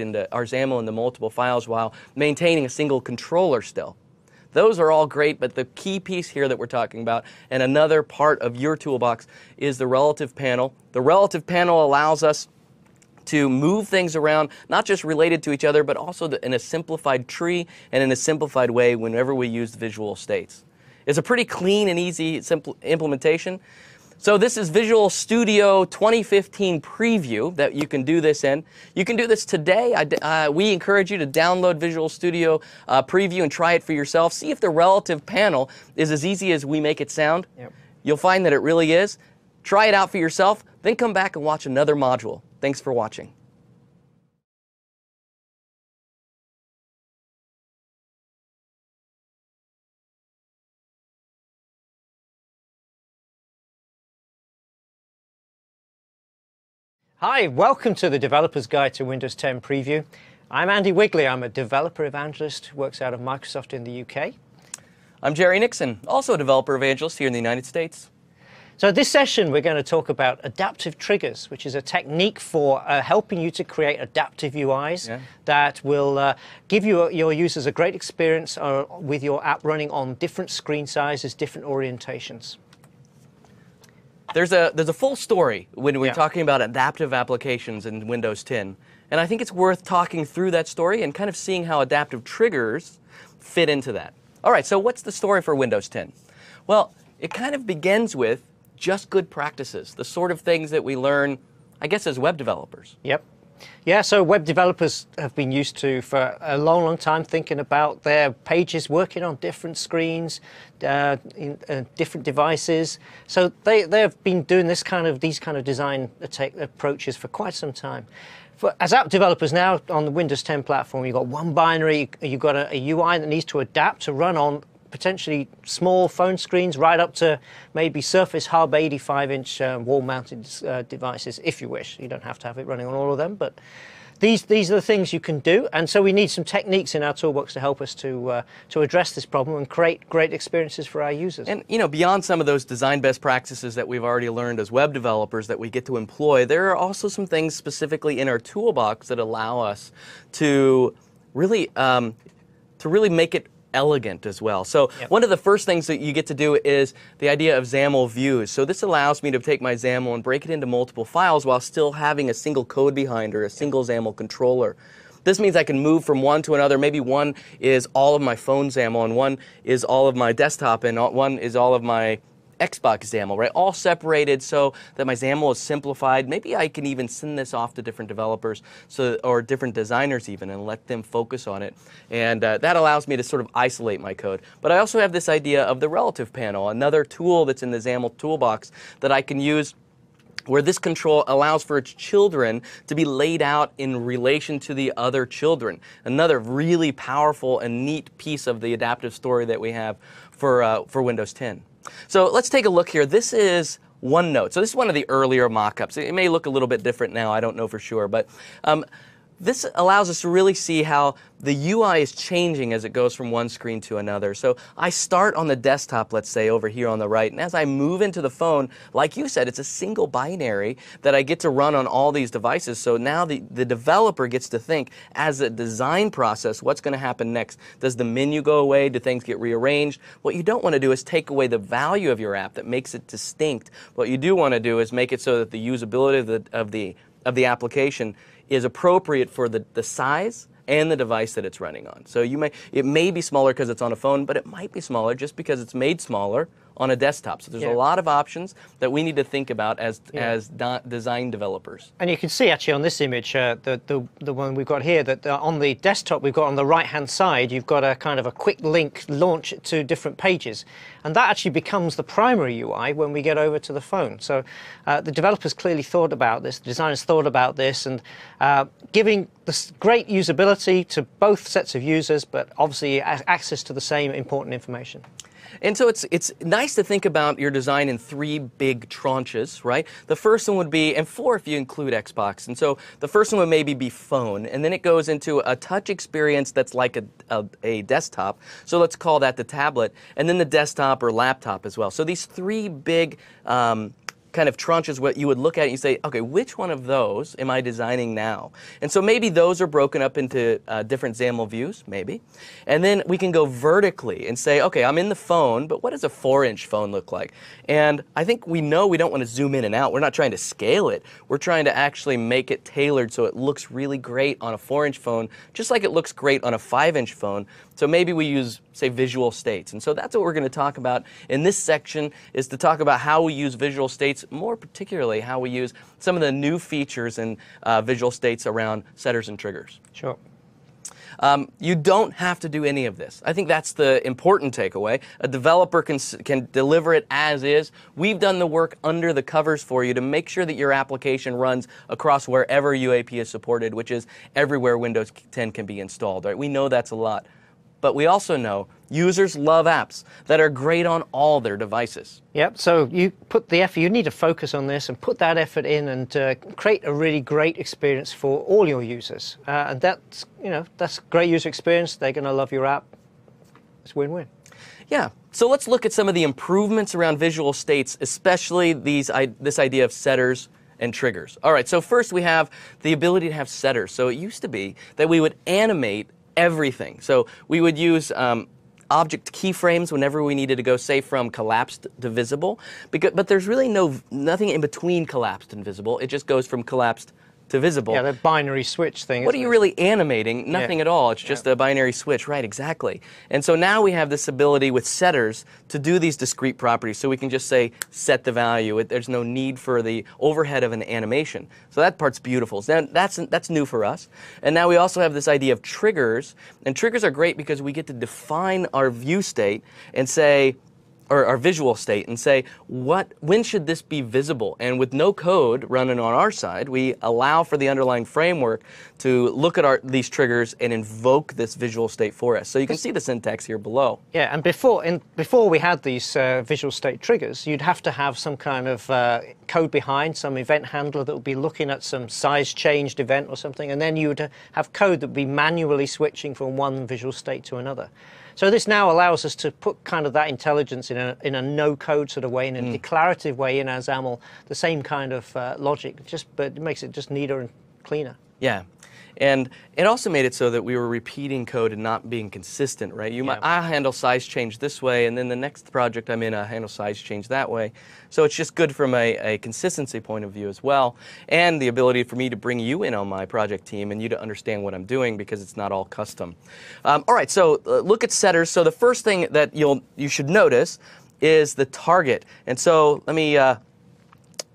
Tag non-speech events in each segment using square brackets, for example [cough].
into our XAML into multiple files while maintaining a single controller still. Those are all great, but the key piece here that we're talking about, and another part of your toolbox, is the relative panel. The relative panel allows us to move things around, not just related to each other, but also in a simplified tree and in a simplified way whenever we use visual states. It's a pretty clean and easy simple implementation. So this is Visual Studio 2015 preview that you can do this in. You can do this today. I, uh, we encourage you to download Visual Studio uh, preview and try it for yourself. See if the relative panel is as easy as we make it sound. Yep. You'll find that it really is. Try it out for yourself, then come back and watch another module. Thanks for watching. Hi, welcome to the Developer's Guide to Windows 10 Preview. I'm Andy Wigley. I'm a developer evangelist who works out of Microsoft in the UK. I'm Jerry Nixon, also a developer evangelist here in the United States. So this session, we're going to talk about adaptive triggers, which is a technique for uh, helping you to create adaptive UIs yeah. that will uh, give you, your users a great experience uh, with your app running on different screen sizes, different orientations. There's a, there's a full story when we're yeah. talking about adaptive applications in Windows 10. And I think it's worth talking through that story and kind of seeing how adaptive triggers fit into that. All right, so what's the story for Windows 10? Well, it kind of begins with just good practices, the sort of things that we learn, I guess, as web developers. Yep. Yeah, so web developers have been used to for a long, long time thinking about their pages working on different screens, uh, in, uh, different devices. So they, they have been doing this kind of these kind of design approaches for quite some time. For, as app developers now on the Windows 10 platform, you've got one binary, you've got a, a UI that needs to adapt to run on potentially small phone screens right up to maybe Surface Hub 85-inch uh, wall-mounted uh, devices, if you wish. You don't have to have it running on all of them, but these, these are the things you can do. And so we need some techniques in our toolbox to help us to, uh, to address this problem and create great experiences for our users. And, you know, beyond some of those design best practices that we've already learned as web developers that we get to employ, there are also some things specifically in our toolbox that allow us to really, um, to really make it elegant as well. So yep. one of the first things that you get to do is the idea of XAML views. So this allows me to take my XAML and break it into multiple files while still having a single code behind or a single XAML controller. This means I can move from one to another. Maybe one is all of my phone XAML and one is all of my desktop and one is all of my Xbox XAML, right? All separated so that my XAML is simplified. Maybe I can even send this off to different developers so, or different designers even and let them focus on it. And uh, that allows me to sort of isolate my code. But I also have this idea of the relative panel, another tool that's in the XAML toolbox that I can use where this control allows for its children to be laid out in relation to the other children. Another really powerful and neat piece of the adaptive story that we have for, uh, for Windows 10. So let's take a look here. This is OneNote. So this is one of the earlier mock-ups. It may look a little bit different now. I don't know for sure. But um, this allows us to really see how the UI is changing as it goes from one screen to another. So I start on the desktop, let's say, over here on the right, and as I move into the phone, like you said, it's a single binary that I get to run on all these devices. So now the, the developer gets to think, as a design process, what's going to happen next? Does the menu go away? Do things get rearranged? What you don't want to do is take away the value of your app that makes it distinct. What you do want to do is make it so that the usability of the, of the, of the application is appropriate for the, the size and the device that it's running on. So you may, it may be smaller because it's on a phone, but it might be smaller just because it's made smaller on a desktop. So there's yeah. a lot of options that we need to think about as yeah. as design developers. And you can see actually on this image, uh, the, the the one we've got here, that uh, on the desktop we've got on the right hand side, you've got a kind of a quick link launch to different pages, and that actually becomes the primary UI when we get over to the phone. So uh, the developers clearly thought about this, the designers thought about this, and uh, giving this great usability to both sets of users, but obviously access to the same important information. And so it's, it's nice to think about your design in three big tranches, right? The first one would be, and four if you include Xbox. And so the first one would maybe be phone, and then it goes into a touch experience that's like a, a, a desktop. So let's call that the tablet, and then the desktop or laptop as well. So these three big um, kind of tranches what you would look at and you say, okay, which one of those am I designing now? And so maybe those are broken up into uh, different XAML views, maybe. And then we can go vertically and say, okay, I'm in the phone, but what does a four inch phone look like? And I think we know we don't want to zoom in and out. We're not trying to scale it. We're trying to actually make it tailored so it looks really great on a four inch phone, just like it looks great on a five inch phone. So maybe we use, say, visual states. And so that's what we're going to talk about in this section is to talk about how we use visual states, more particularly how we use some of the new features in uh, visual states around setters and triggers. Sure. Um, you don't have to do any of this. I think that's the important takeaway. A developer can, can deliver it as is. We've done the work under the covers for you to make sure that your application runs across wherever UAP is supported, which is everywhere Windows 10 can be installed. Right? We know that's a lot. But we also know users love apps that are great on all their devices. Yep. So you put the effort. You need to focus on this and put that effort in and uh, create a really great experience for all your users. Uh, and that's you know that's great user experience. They're going to love your app. It's win-win. Yeah. So let's look at some of the improvements around visual states, especially these I, this idea of setters and triggers. All right. So first we have the ability to have setters. So it used to be that we would animate everything. So we would use um, object keyframes whenever we needed to go, say, from collapsed to visible. Because, but there's really no nothing in between collapsed and visible. It just goes from collapsed to visible. Yeah, that binary switch thing. What are you it? really animating? Nothing Yeah. at all. It's just a binary switch. Right, exactly. And so now we have this ability with setters to do these discrete properties. So we can just say set the value. It, there's no need for the overhead of an animation. So that part's beautiful. So that's, that's new for us. And now we also have this idea of triggers. And triggers are great because we get to define our view state and say, or our visual state and say what when should this be visible? And with no code running on our side we allow for the underlying framework to look at our, these triggers and invoke this visual state for us. So you can see the syntax here below. Yeah, and before in, before we had these uh, visual state triggers, you'd have to have some kind of uh, code behind, some event handler that would be looking at some size changed event or something, and then you would uh, have code that would be manually switching from one visual state to another. So this now allows us to put kind of that intelligence in a, in a no-code sort of way, in a declarative way in our XAML, the same kind of uh, logic, just but it makes it just neater and cleaner. yeah and it also made it so that we were repeating code and not being consistent, right? You might, I handle size change this way, and then the next project I'm in, I handle size change that way. So it's just good from a, a consistency point of view as well, and the ability for me to bring you in on my project team and you to understand what I'm doing because it's not all custom. Um, all right, so uh, look at setters. So the first thing that you'll you should notice is the target, and so let me. Uh,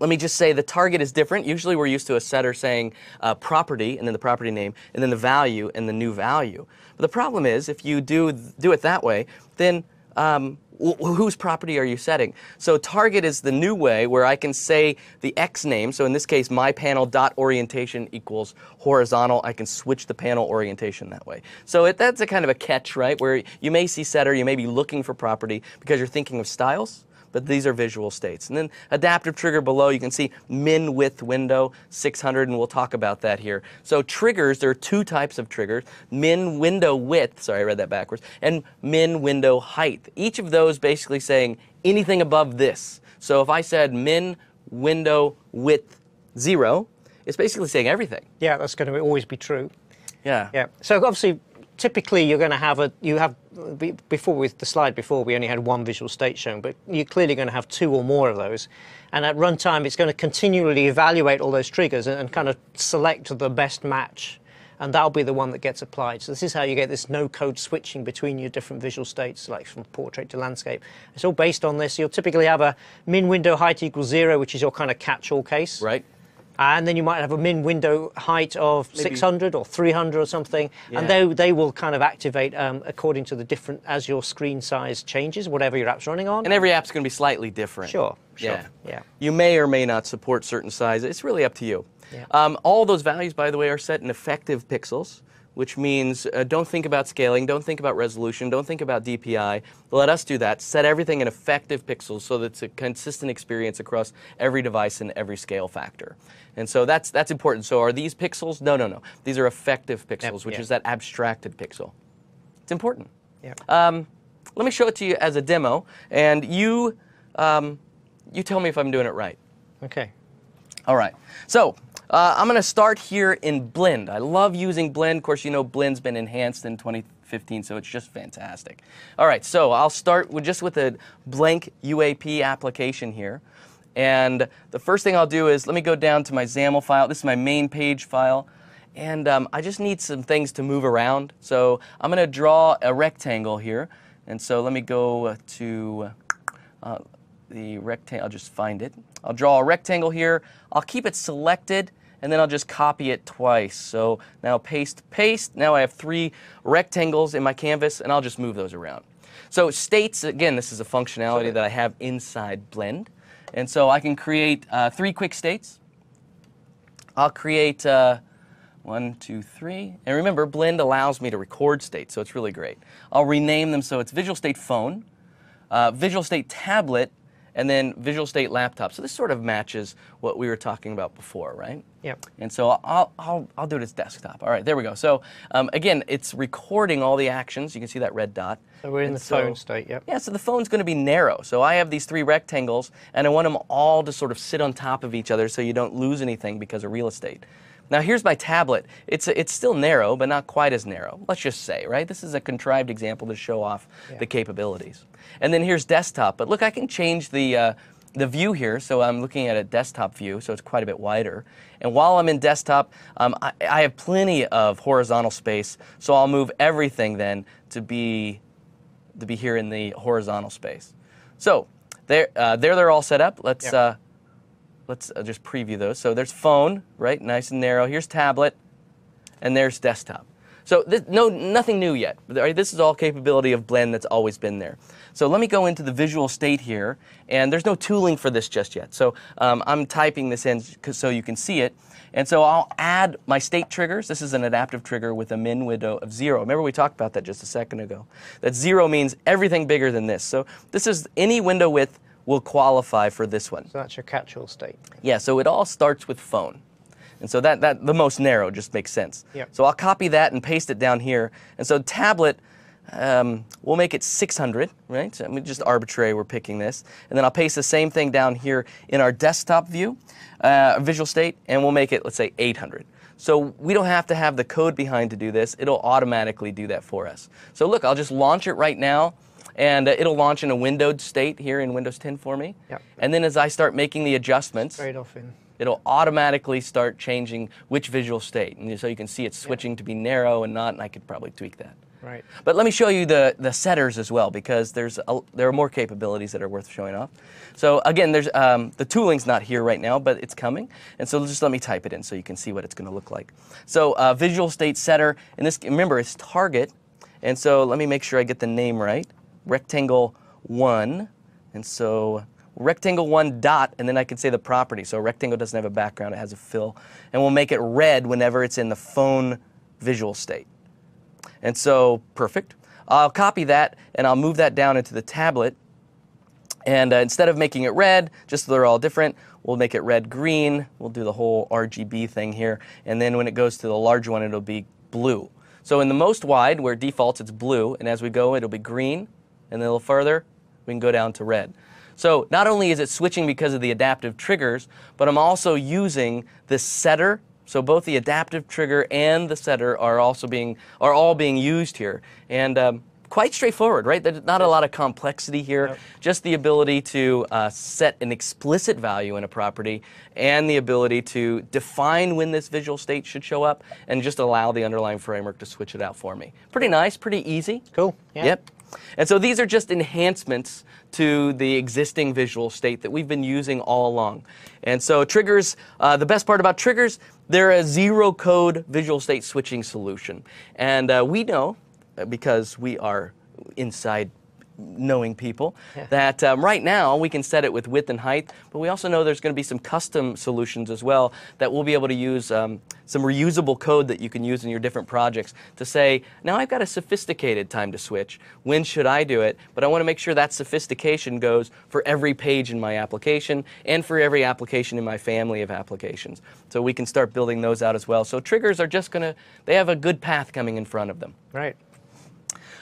let me just say the target is different. Usually we're used to a setter saying uh, property and then the property name and then the value and the new value. But the problem is if you do do it that way, then um, wh- whose property are you setting? So target is the new way where I can say the X name. So in this case, my panel dot orientation equals horizontal. I can switch the panel orientation that way. So it, that's a kind of a catch, right? Where you may see setter, you may be looking for property because you're thinking of styles but these are visual states. And then adaptive trigger below, you can see min width window 600, and we'll talk about that here. So triggers, there are two types of triggers, min window width, sorry, I read that backwards, and min window height. Each of those basically saying anything above this. So if I said min window width zero, it's basically saying everything. Yeah, that's going to always be true. Yeah. Yeah. So obviously, typically you're going to have a you have before with the slide before we only had one visual state shown, but you're clearly going to have two or more of those. And at runtime, it's going to continually evaluate all those triggers and, and kind of select the best match, and that'll be the one that gets applied. So this is how you get this no-code switching between your different visual states, like from portrait to landscape. It's all based on this. You'll typically have a min window height equals zero, which is your kind of catch-all case. Right? And then you might have a min window height of 600 or 300 or something, Yeah. and they, they will kind of activate um, according to the different, as your screen size changes, whatever your app's running on. And every app's going to be slightly different. Sure, sure, Yeah. yeah. You may or may not support certain sizes. It's really up to you. Yeah. Um, all those values, by the way, are set in effective pixels, which means uh, don't think about scaling, don't think about resolution, don't think about DPI. Let us do that. Set everything in effective pixels so that it's a consistent experience across every device and every scale factor. And so that's that's important. So are these pixels? No, no, no. These are effective pixels, which yeah. is that abstracted pixel. It's important. yeah. Um, let me show it to you as a demo, and you, um, you tell me if I'm doing it right. Okay. All right. So uh, I'm going to start here in Blend. I love using Blend. Of course, you know Blend's been enhanced in 2015, so it's just fantastic. All right. So I'll start with just with a blank UAP application here. And the first thing I'll do is let me go down to my XAML file. This is my main page file. And um, I just need some things to move around. So I'm going to draw a rectangle here. And so let me go to uh, the rectangle. I'll just find it. I'll draw a rectangle here. I'll keep it selected and then I'll just copy it twice. So now paste, paste. Now I have three rectangles in my canvas and I'll just move those around. So states, again, this is a functionality that I have inside Blend. And so I can create uh, three quick states. I'll create uh, one, two, three. And remember, Blend allows me to record states, so it's really great. I'll rename them so it's Visual State Phone, uh, Visual State Tablet, and then Visual State Laptop. So this sort of matches what we were talking about before, right? Yep. And so I'll, I'll, I'll do it as desktop. All right, there we go. So um, again, it's recording all the actions. You can see that red dot. So we're in And the so- phone state, yep. yeah, so the phone's going to be narrow. So I have these three rectangles, and I want them all to sort of sit on top of each other so you don't lose anything because of real estate. Now here's my tablet. It's, it's still narrow, but not quite as narrow. Let's just say, right? This is a contrived example to show off the capabilities. And then here's desktop. But look, I can change the, uh, the view here. So I'm looking at a desktop view, so it's quite a bit wider. And while I'm in desktop, um, I, I have plenty of horizontal space. So I'll move everything then to be to be here in the horizontal space. So there, uh, there they're all set up. Let's Yep. uh, let's uh, just preview those. So there's phone, right, nice and narrow. Here's tablet, and there's desktop. So this, no, nothing new yet. Right, This is all capability of Blend that's always been there. So let me go into the visual state here, and there's no tooling for this just yet. So um, I'm typing this in so you can see it. And so I'll add my state triggers. This is an adaptive trigger with a min window of zero. Remember we talked about that just a second ago. That zero means everything bigger than this. So this is any window width will qualify for this one. So that's your catch-all state. Yeah, so it all starts with phone. And so that, that the most narrow just makes sense. Yep. So I'll copy that and paste it down here. And so tablet, um, we'll make it 600, right? So I mean, just arbitrary, we're picking this. And then I'll paste the same thing down here in our desktop view, uh, visual state, and we'll make it, let's say, 800. So we don't have to have the code behind to do this. It'll automatically do that for us. So look, I'll just launch it right now, and uh, it'll launch in a windowed state here in Windows 10 for me. Yep. And then as I start making the adjustments, Straight off in. it'll automatically start changing which visual state. And so you can see it's switching to be narrow and not, and I could probably tweak that. Right. But let me show you the, the setters as well because there's a, there are more capabilities that are worth showing off. So again, there's um, the tooling's not here right now, but it's coming. And so just let me type it in so you can see what it's going to look like. So uh, visual state setter, and this remember it's target. And so let me make sure I get the name right. Rectangle one, and so rectangle one dot, and then I can say the property. So rectangle doesn't have a background; it has a fill, and we'll make it red whenever it's in the phone visual state. And so, perfect. I'll copy that and I'll move that down into the tablet. And uh, instead of making it red, just so they're all different, we'll make it red green. We'll do the whole RGB thing here. And then when it goes to the large one, it'll be blue. So in the most wide, where defaults, it's blue. And as we go, it'll be green. And then a little further, we can go down to red. So not only is it switching because of the adaptive triggers, but I'm also using the setter. So both the adaptive trigger and the setter are also being are all being used here, and um, quite straightforward, right? There's not a lot of complexity here. Just the ability to uh, set an explicit value in a property, and the ability to define when this visual state should show up, and just allow the underlying framework to switch it out for me. Pretty nice, pretty easy. Cool. Yeah. Yep. And so these are just enhancements to the existing visual state that we've been using all along. And so triggers, uh, the best part about triggers, they're a zero code visual state switching solution. And uh, we know, uh, because we are inside knowing people, that um, right now we can set it with width and height, but we also know there's going to be some custom solutions as well that we'll be able to use um, some reusable code that you can use in your different projects to say, now I've got a sophisticated time to switch. When should I do it? But I want to make sure that sophistication goes for every page in my application and for every application in my family of applications. So we can start building those out as well. So triggers are just going to, they have a good path coming in front of them. Right.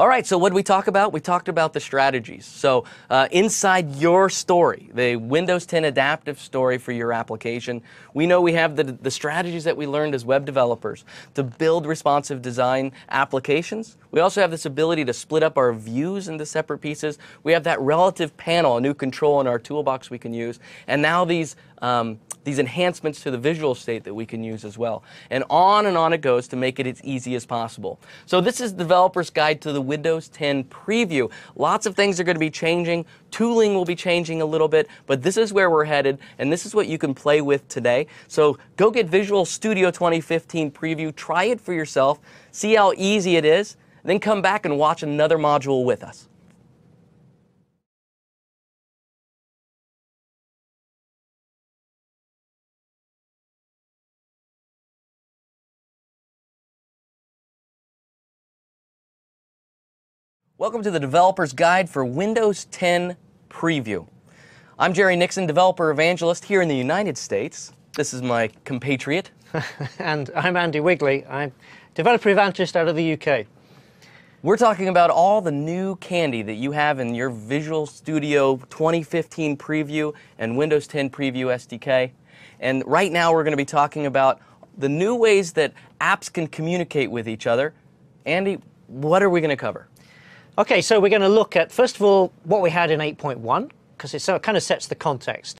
All right, so what did we talk about? We talked about the strategies. So, uh, inside your story, the Windows 10 adaptive story for your application, we know we have the, the strategies that we learned as web developers to build responsive design applications. We also have this ability to split up our views into separate pieces. We have that relative panel, a new control in our toolbox we can use. And now these um, these enhancements to the visual state that we can use as well. And on and on it goes to make it as easy as possible. So this is Developer's Guide to the Windows 10 Preview. Lots of things are going to be changing. Tooling will be changing a little bit, but this is where we're headed, and this is what you can play with today. So go get Visual Studio 2015 Preview, try it for yourself, see how easy it is, then come back and watch another module with us. Welcome to the Developer's Guide for Windows 10 Preview. I'm Jerry Nixon, Developer Evangelist here in the United States. This is my compatriot. [laughs] and I'm Andy Wigley. I'm Developer Evangelist out of the UK. We're talking about all the new candy that you have in your Visual Studio 2015 Preview and Windows 10 Preview SDK. And right now we're going to be talking about the new ways that apps can communicate with each other. Andy, what are we going to cover? Okay, so we're going to look at, first of all, what we had in 8.1, because it kind of sets the context.